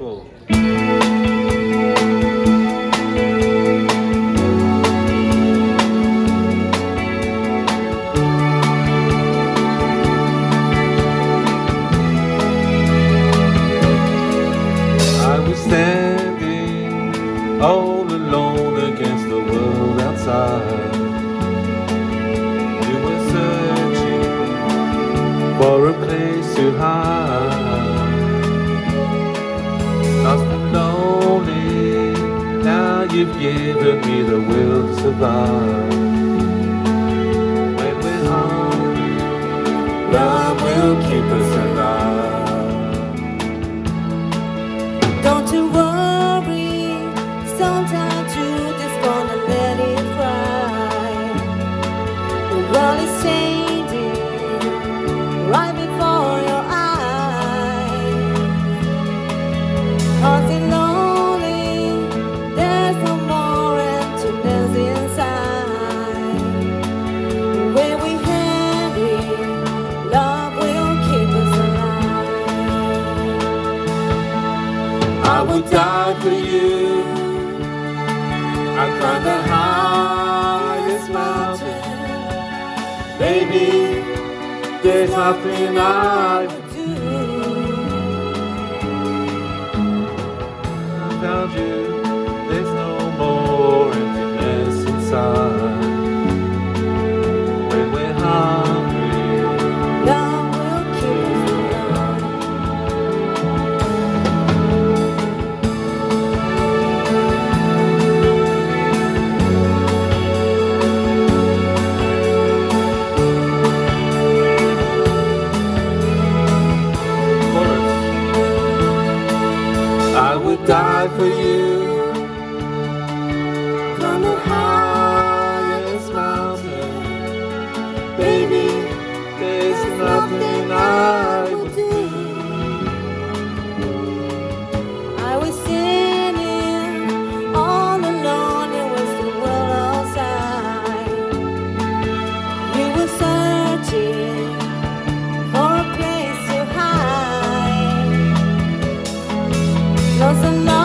Was standing all alone against the world outside. You were searching for a place to hide. Given me the will to survive. When we're hungry, love will keep us alive. Don't you worry, sometimes you just gonna let it cry. The world is changing I would die for you. I climb the highest mountain. Baby, there's nothing I would do. I found you. There's no more emptiness inside. Would die for you. Climb the highest mountain. Baby, was a